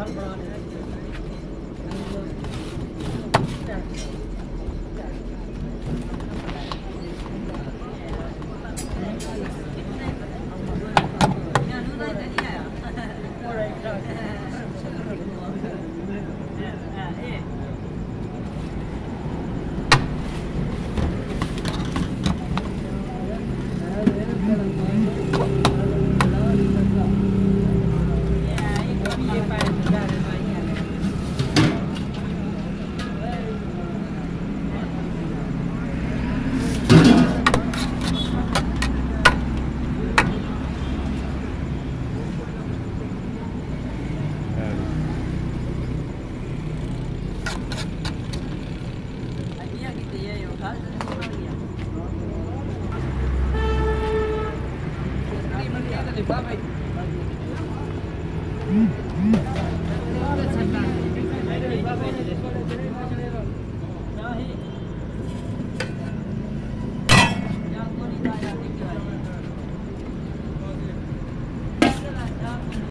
Hamburger. Đi,